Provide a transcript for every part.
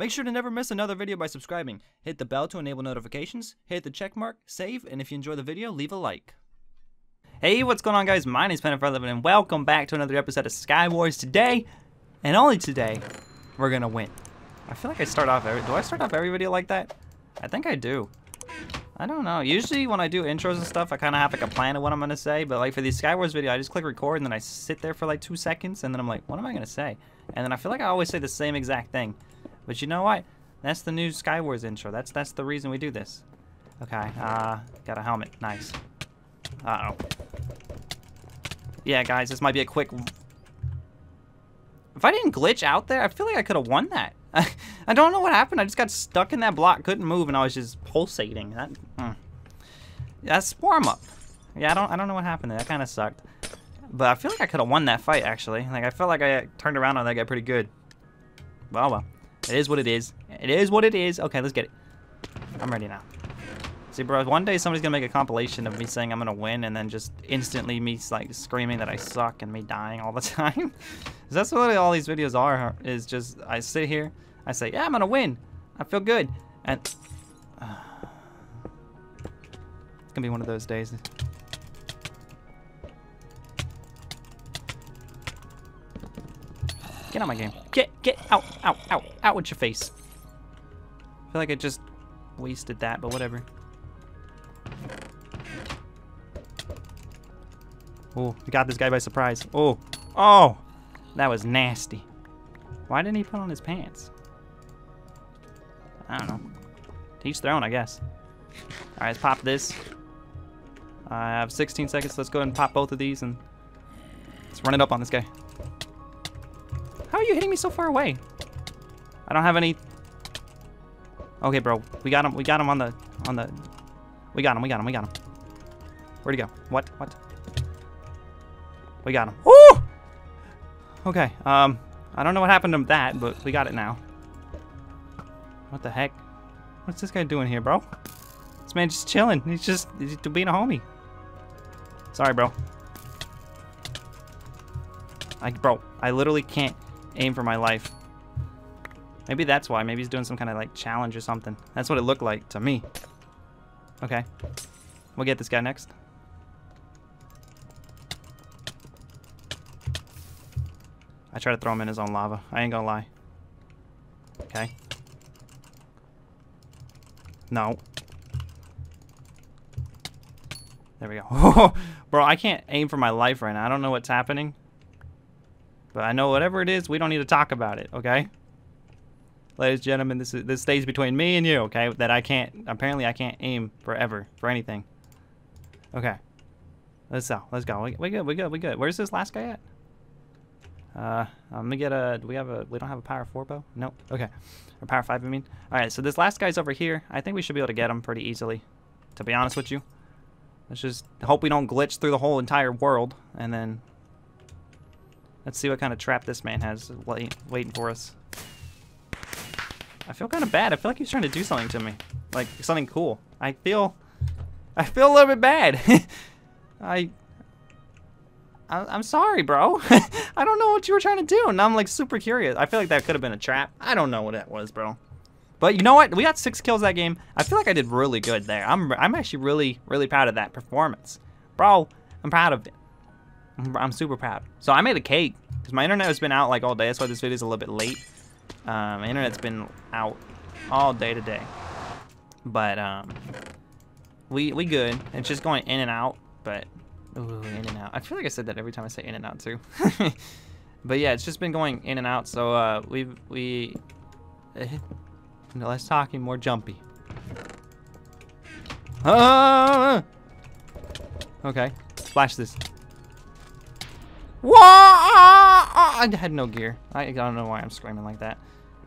Make sure to never miss another video by subscribing. Hit the bell to enable notifications, hit the check mark, save, and if you enjoy the video, leave a like. Hey, what's going on guys? My name is PandaFire11 and welcome back to another episode of Sky Wars. Today, and only today, we're gonna win. I feel like I start off every- do I start off every video like that? I think I do. I don't know. Usually when I do intros and stuff, I kind of have like a plan of what I'm going to say. But like for the Skywars video, I just click record and then I sit there for like two seconds. And then I'm like, what am I going to say? And then I feel like I always say the same exact thing. But you know what? That's the new Skywars intro. That's that's the reason we do this. Okay. Uh, got a helmet. Nice. Uh-oh. Yeah, guys, this might be a quick... If I didn't glitch out there, I feel like I could have won that. I don't know what happened. I just got stuck in that block, couldn't move, and I was just pulsating. That, mm. That's warm up. Yeah, I don't, I don't know what happened. There. That kind of sucked. But I feel like I could have won that fight actually. Like I felt like I turned around on that guy pretty good. Well, well, it is what it is. It is what it is. Okay, let's get it. I'm ready now. See, bro, one day somebody's gonna make a compilation of me saying I'm gonna win, and then just instantly me like screaming that I suck and me dying all the time. that's what all these videos are. Is just I sit here, I say, yeah, I'm gonna win. I feel good, and uh, it's gonna be one of those days. Get out my game. Get, get out, out, out, out with your face. I feel like I just wasted that, but whatever. Oh, we got this guy by surprise. Oh, oh, that was nasty. Why didn't he put on his pants? I don't know. He's thrown, I guess. All right, let's pop this. I have 16 seconds. Let's go ahead and pop both of these and let's run it up on this guy. How are you hitting me so far away? I don't have any. Okay, bro. We got him. We got him on the on the. We got him. We got him. We got him. Where'd he go? What? What? We got him. Woo! Okay. Um, I don't know what happened to that, but we got it now. What the heck? What's this guy doing here, bro? This man just chilling. He's just he's being a homie. Sorry, bro. I, bro, I literally can't aim for my life. Maybe that's why. Maybe he's doing some kind of like challenge or something. That's what it looked like to me. Okay. We'll get this guy next. I try to throw him in his own lava. I ain't gonna lie. Okay. No. There we go. Bro, I can't aim for my life right now. I don't know what's happening. But I know whatever it is, we don't need to talk about it, okay? Ladies and gentlemen, this is this stays between me and you, okay? That I can't apparently I can't aim forever for anything. Okay. Let's go. Let's go. We, we good. We good. We good. Where's this last guy at? Uh, I'm gonna get a. Do we have a? We don't have a power four bow. Nope. Okay. Or power five. I mean. All right. So this last guy's over here. I think we should be able to get him pretty easily. To be honest with you. Let's just hope we don't glitch through the whole entire world, and then let's see what kind of trap this man has wait, waiting for us. I feel kind of bad. I feel like he's trying to do something to me, like something cool. I feel, I feel a little bit bad. I I, am sorry, bro. I don't know what you were trying to do. And I'm like super curious. I feel like that could have been a trap. I don't know what that was, bro. But you know what? We got six kills that game. I feel like I did really good there. I'm, I'm actually really, really proud of that performance. Bro, I'm proud of it. I'm, super proud. So I made a cake. Because my internet has been out like all day. That's why this video is a little bit late. Um, my internet's been out all day today. But um, we, we good. It's just going in and out. But Ooh, in and out. I feel like I said that every time I say in and out too. but yeah, it's just been going in and out. So uh, we we no less talking, more jumpy. Ah! Okay, splash this. I had no gear. I don't know why I'm screaming like that.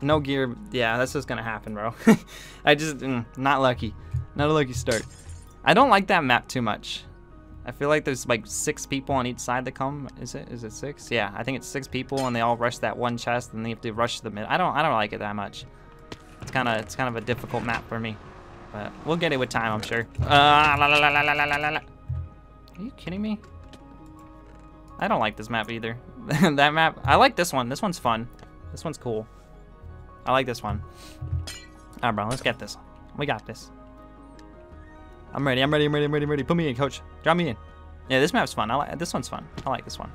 No gear. Yeah, that's just gonna happen, bro. I just mm, not lucky. Not a lucky start. I don't like that map too much. I feel like there's like six people on each side that come. Is it? Is it six? Yeah, I think it's six people, and they all rush that one chest, and they have to rush the mid. I don't. I don't like it that much. It's kind of. It's kind of a difficult map for me, but we'll get it with time, I'm sure. Uh, la, la, la. Are you kidding me? I don't like this map either. that map. I like this one. This one's fun. This one's cool. I like this one. Alright, bro, let's get this. We got this. I'm ready, I'm ready, I'm ready, I'm ready, I'm ready. Put me in, coach. Drop me in. Yeah, this map's fun. I like this one's fun. I like this one.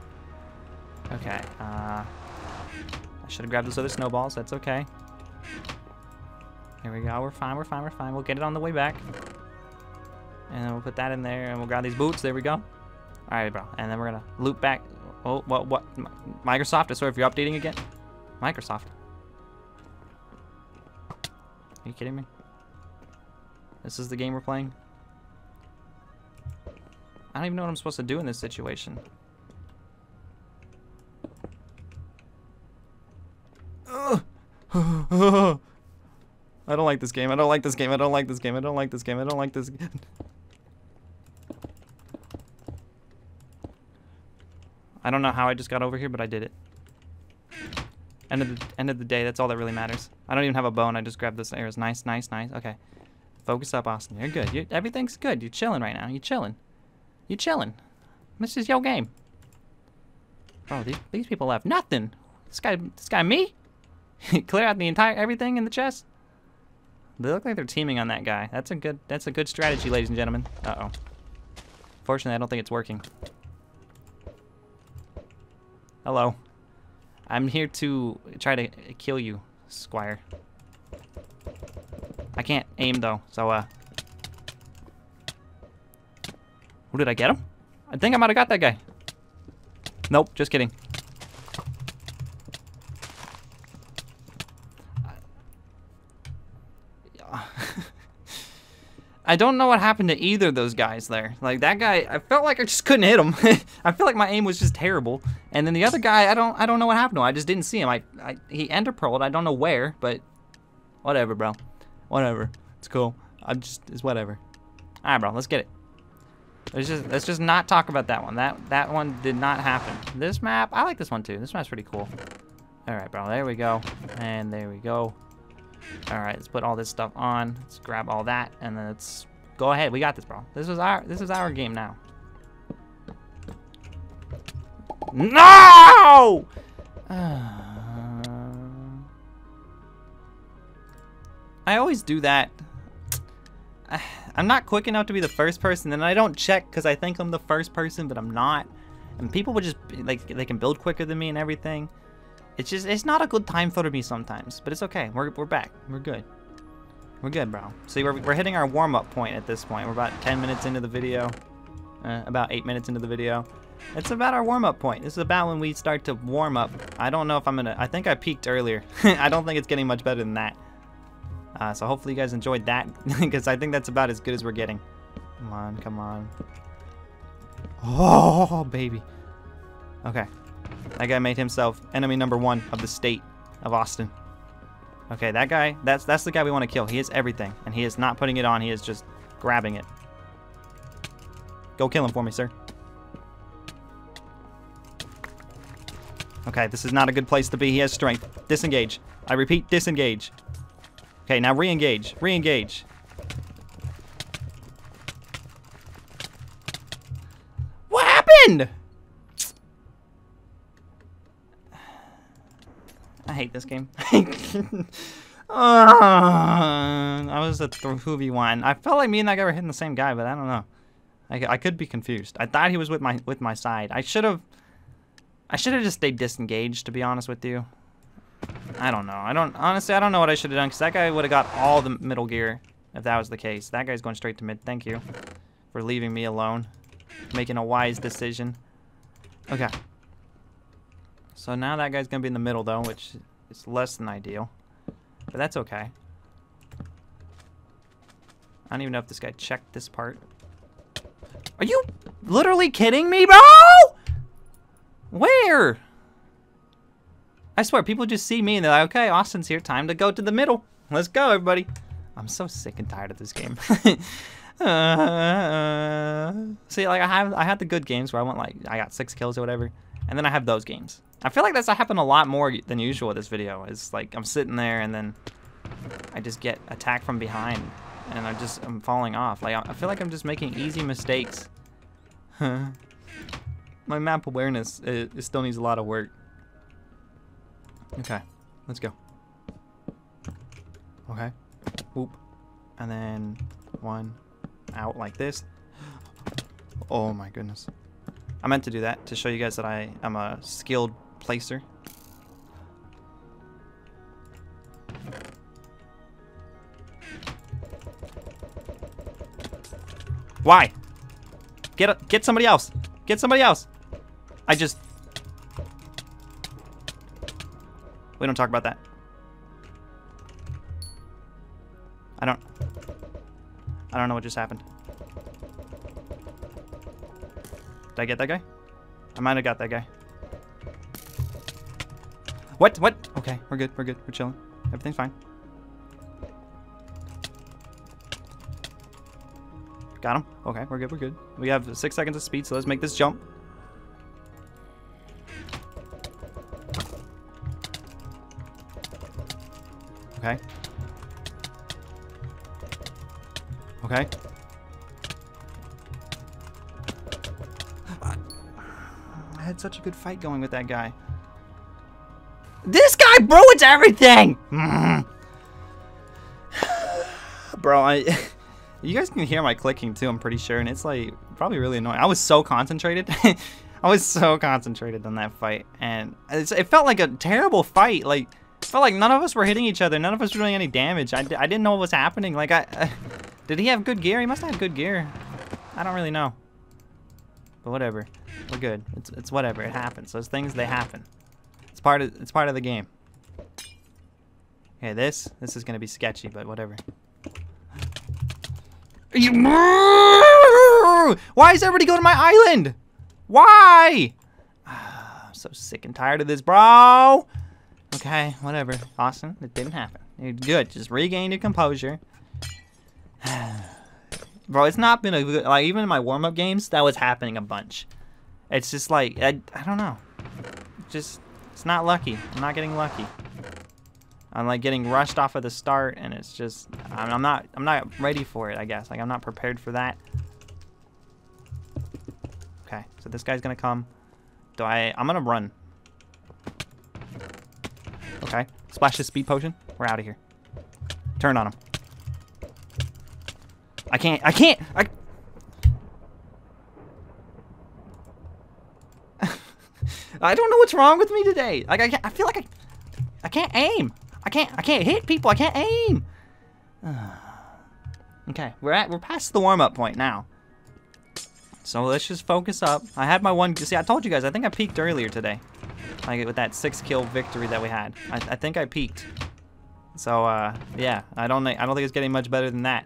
Okay, uh I should have grabbed those other snowballs. That's okay. Here we go. We're fine, we're fine, we're fine. We'll get it on the way back. And we'll put that in there and we'll grab these boots. There we go. Alright, bro. And then we're gonna loop back. Oh, what, what? Microsoft, I swear if you're updating again. Microsoft. Are you kidding me? This is the game we're playing? I don't even know what I'm supposed to do in this situation. I don't like this game. I don't like this game. I don't like this game. I don't like this game. I don't like this. I don't know how I just got over here, but I did it. End of the end of the day, that's all that really matters. I don't even have a bone. I just grabbed this arrows. Nice, nice, nice. Okay. Focus up, Austin. You're good. you everything's good. You're chilling right now. You're chilling. You're chilling. This is your game. Bro, these, these people have nothing. This guy, this guy, me? Clear out the entire everything in the chest. They look like they're teaming on that guy. That's a good. That's a good strategy, ladies and gentlemen. Uh oh. Fortunately, I don't think it's working. Hello. I'm here to try to kill you, Squire. I can't aim though, so uh. Who did I get him? I think I might have got that guy. Nope, just kidding. I don't know what happened to either of those guys there. Like that guy, I felt like I just couldn't hit him. I feel like my aim was just terrible. And then the other guy, I don't, I don't know what happened to him. I just didn't see him. I, I he ender pearled. I don't know where, but whatever, bro. Whatever. It's cool. I'm just, it's whatever. All right, bro. Let's get it. Let's just, let's just not talk about that one. That, that one did not happen. This map, I like this one too. This map's pretty cool. All right, bro. There we go. And there we go. All right, let's put all this stuff on. Let's grab all that, and then let's go ahead. We got this, bro. This is our this is our game now. No! Uh, I always do that. I'm not quick enough to be the first person, and I don't check because I think I'm the first person, but I'm not. And people would just, like, they can build quicker than me and everything. It's just, it's not a good time for me sometimes, but it's okay. We're, we're back. We're good. We're good, bro. See, we're, we're hitting our warm-up point at this point. We're about 10 minutes into the video. Uh, about 8 minutes into the video. It's about our warm-up point. This is about when we start to warm up. I don't know if I'm gonna... I think I peaked earlier. I don't think it's getting much better than that. Uh, so hopefully you guys enjoyed that, because I think that's about as good as we're getting. Come on, come on. Oh, baby. Okay. That guy made himself enemy number one of the state of Austin. Okay, that guy, that's that's the guy we want to kill. He is everything, and he is not putting it on. He is just grabbing it. Go kill him for me, sir. Okay, this is not a good place to be. He has strength. Disengage. I repeat, disengage. Okay, now re-engage. Re-engage. What happened? Hate this game. uh, I was a 2v1. I felt like me and that guy were hitting the same guy, but I don't know. I, I could be confused. I thought he was with my with my side. I should have. I should have just stayed disengaged, to be honest with you. I don't know. I don't honestly. I don't know what I should have done because that guy would have got all the middle gear if that was the case. That guy's going straight to mid. Thank you for leaving me alone, making a wise decision. Okay. So now that guy's gonna be in the middle though, which is less than ideal. But that's okay. I don't even know if this guy checked this part. Are you literally kidding me, bro? Where? I swear, people just see me and they're like, okay, Austin's here, time to go to the middle. Let's go, everybody. I'm so sick and tired of this game. uh, see, like I have, I had the good games where I went like, I got six kills or whatever, and then I have those games. I feel like that's happened a lot more than usual with this video. It's like I'm sitting there and then I just get attacked from behind and I just I'm falling off. Like I feel like I'm just making easy mistakes. My map awareness it, it still needs a lot of work. Okay, let's go. Okay. Whoop. And then one out like this. Oh my goodness. I meant to do that to show you guys that I am a skilled placer. Why? Get a, get somebody else. Get somebody else. I just We don't talk about that. I don't I don't know what just happened. Did I get that guy? I might have got that guy. What? What? Okay, we're good. We're good. We're chilling. Everything's fine. Got him. Okay, we're good. We're good. We have six seconds of speed, so let's make this jump. I had such a good fight going with that guy. This guy, ruins everything! bro, I... You guys can hear my clicking too, I'm pretty sure, and it's like probably really annoying. I was so concentrated. I was so concentrated on that fight, and it felt like a terrible fight. Like, it felt like none of us were hitting each other. None of us were doing any damage. I, I didn't know what was happening. Like, I... Uh, did he have good gear? He must have good gear. I don't really know. But whatever. We're good. It's, it's whatever. It happens. Those things, they happen. It's part of, it's part of the game. Okay, this, this is to be sketchy, but whatever. Why is everybody going to my island? Why? Ah, I'm so sick and tired of this, bro. Okay, whatever. Austin, it didn't happen. You're good. Just regain your composure. Bro, it's not been a good, like, even in my warm-up games, that was happening a bunch. It's just like, I, I don't know. Just, it's not lucky. I'm not getting lucky. I'm like getting rushed off of the start, and it's just, I'm, I'm not, I'm not ready for it, I guess. Like, I'm not prepared for that. Okay, so this guy's gonna come. Do I, I'm gonna run. Okay. Splash the speed potion. We're out of here. Turn on him. I can't. I can't. I. I don't know what's wrong with me today. Like I, I feel like I, I can't aim. I can't. I can't hit people. I can't aim. okay, we're at. We're past the warm up point now. So let's just focus up. I had my one. See, I told you guys. I think I peaked earlier today. Like with that six kill victory that we had. I, I think I peaked. So uh, yeah, I don't think I don't think it's getting much better than that.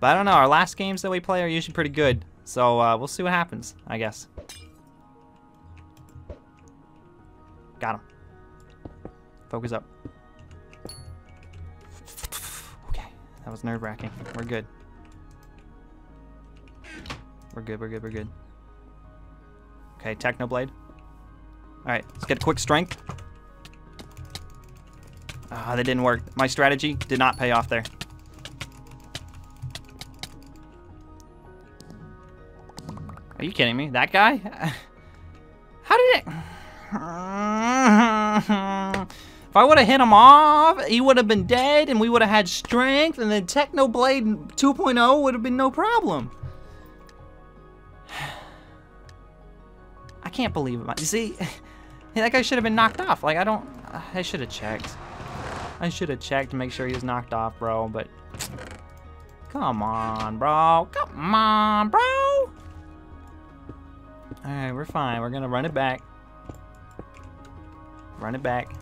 But I don't know. Our last games that we play are usually pretty good. So uh, we'll see what happens. I guess. Got him. Focus up. Okay, that was nerve wracking. We're good. We're good. We're good. We're good. Okay, Technoblade. Alright, let's get a quick strength. Ah, oh, that didn't work. My strategy did not pay off there. Are you kidding me? That guy? How did it... if I would have hit him off, he would have been dead, and we would have had strength, and then Technoblade 2.0 would have been no problem. I can't believe it. You see... that guy should have been knocked off. Like, I don't... I should have checked. I should have checked to make sure he was knocked off, bro, but... Come on, bro. Come on, bro. Alright, we're fine. We're gonna run it back. Run it back.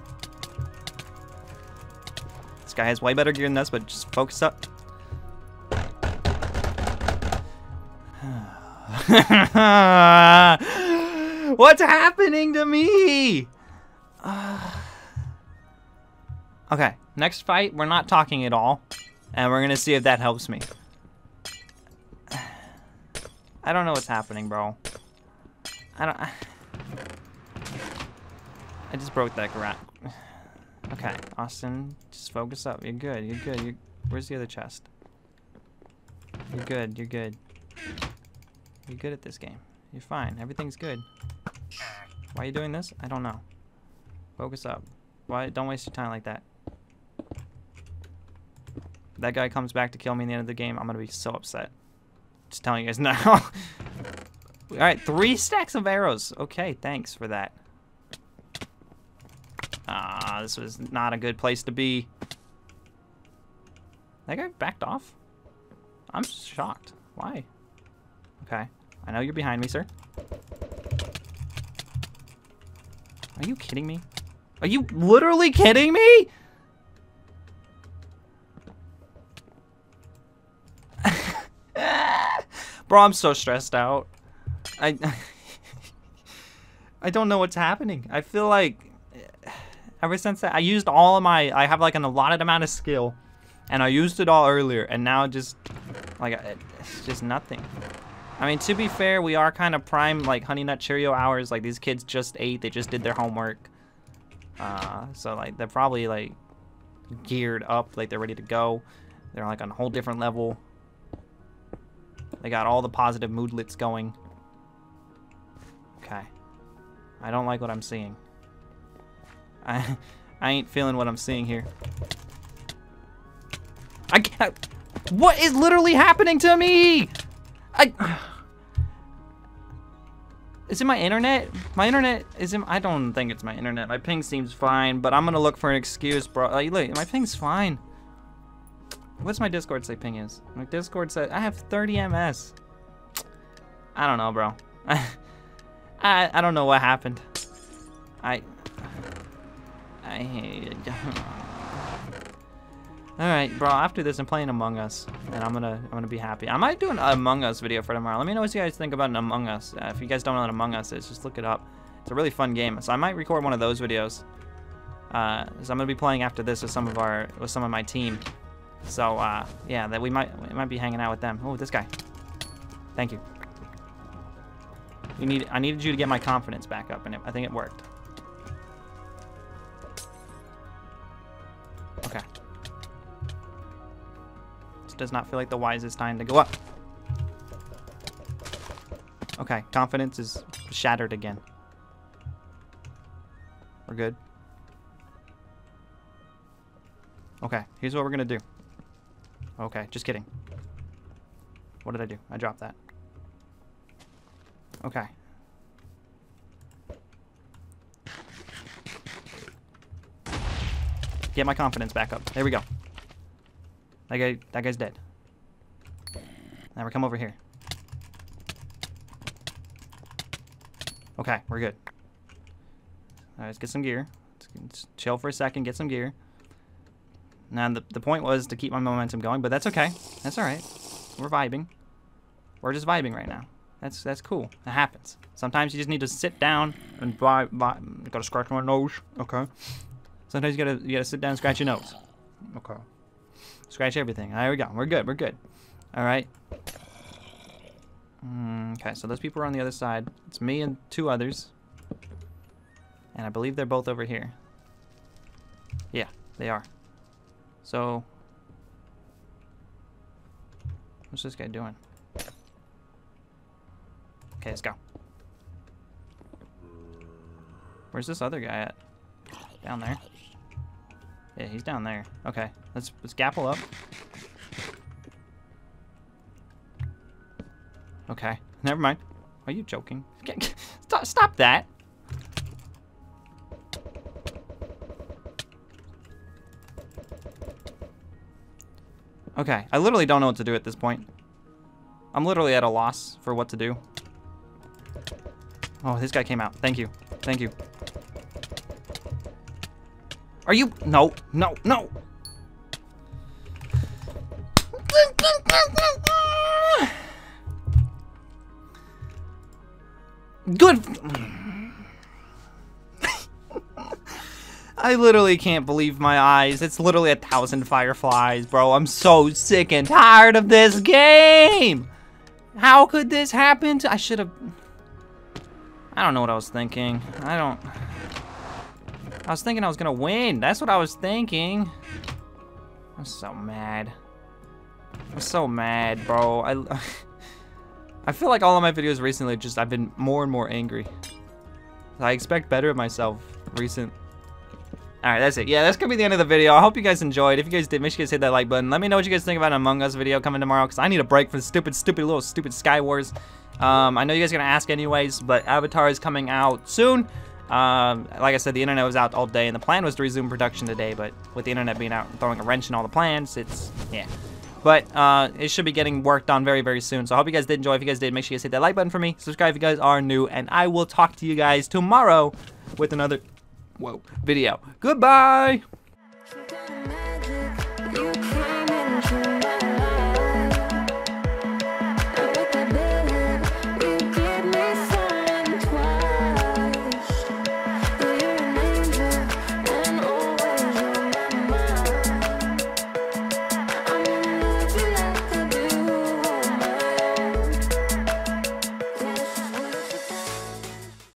This guy has way better gear than us, but just focus up. What's happening to me? okay, next fight, we're not talking at all. And we're gonna see if that helps me. I don't know what's happening, bro. I don't... I just broke that. Okay, Austin, just focus up. You're good, you're good. You're, where's the other chest? You're good, you're good. You're good at this game. You're fine. Everything's good. Why are you doing this? I don't know. Focus up. Why? Don't waste your time like that. that guy comes back to kill me in the end of the game, I'm gonna be so upset. Just telling you guys now. All right, three stacks of arrows. Okay, thanks for that. This was not a good place to be. That guy backed off? I'm shocked. Why? Okay. I know you're behind me, sir. Are you kidding me? Are you literally kidding me? Bro, I'm so stressed out. I I don't know what's happening. I feel like ever since I, I used all of my I have like an allotted amount of skill and I used it all earlier and now just like it's just nothing. I mean, to be fair, we are kind of prime like Honey Nut Cheerio hours. Like these kids just ate, they just did their homework. Uh, so like they're probably like geared up, like they're ready to go. They're like on a whole different level. They got all the positive moodlets going. Okay. I don't like what I'm seeing. I, I ain't feeling what I'm seeing here. I can't. Uh, what is literally happening to me? I. Is it my internet? My internet is. I don't think it's my internet. My ping seems fine, but I'm gonna look for an excuse, bro. Like, look, my ping's fine. What's my Discord say ping is? My Discord says I have 30 ms. I don't know, bro. I I don't know what happened. I I All right, bro. After this, I'm playing Among Us, and I'm gonna I'm gonna be happy. I might do an Among Us video for tomorrow. Let me know what you guys think about an Among Us. Uh, if you guys don't know what Among Us is, just look it up. It's a really fun game. So I might record one of those videos. Uh, so I'm gonna be playing after this with some of our with some of my team. So uh, yeah, that we might we might be hanging out with them. Oh, this guy. Thank you. You need I needed you to get my confidence back up, and it, I think it worked. This does not feel like the wisest time to go up. Okay, confidence is shattered again. We're good. Okay, here's what we're gonna do. Okay, just kidding. What did I do? I dropped that. Okay. Get my confidence back up. There we go. That guy, that guy's dead. Now we come over here. Okay, we're good. Alright, let's get some gear. Let's chill for a second, get some gear. Now, the, the point was to keep my momentum going, but that's okay. That's alright. We're vibing. We're just vibing right now. That's that's cool. It happens. Sometimes you just need to sit down and vibe. vibe. Gotta scratch my nose. Okay. Sometimes you gotta you gotta sit down and scratch your nose. Okay. Scratch everything. There we go. We're good. We're good. All right. Mm, okay, so those people are on the other side. It's me and two others. And I believe they're both over here. Yeah, they are. So, what's this guy doing? Okay, let's go. Where's this other guy at? Down there. Yeah, he's down there. Okay, let's let's gapple up. Okay, never mind. Are you joking? Stop, stop that. Okay, I literally don't know what to do at this point. I'm literally at a loss for what to do. Oh, this guy came out. Thank you. Thank you. Are you? No, no, no. Good. I literally can't believe my eyes. It's literally a thousand fireflies, bro. I'm so sick and tired of this game. How could this happen? I should have... I don't know what I was thinking. I don't... I was thinking I was gonna win. That's what I was thinking. I'm so mad. I'm so mad, bro. I... I feel like all of my videos recently just I've been more and more angry. I expect better of myself recent Alright, that's it. Yeah, that's gonna be the end of the video. I hope you guys enjoyed. If you guys did, make sure you guys hit that like button. Let me know what you guys think about an Among Us video coming tomorrow, because I need a break from stupid, stupid, little stupid Sky Wars. Um, I know you guys are gonna ask anyways, but Avatar is coming out soon. Um, like I said, the internet was out all day, and the plan was to resume production today, but with the internet being out and throwing a wrench in all the plans, it's, yeah. But uh, it should be getting worked on very, very soon. So I hope you guys did enjoy. If you guys did, make sure you guys hit that like button for me. Subscribe if you guys are new, and I will talk to you guys tomorrow with another whoa video. Goodbye.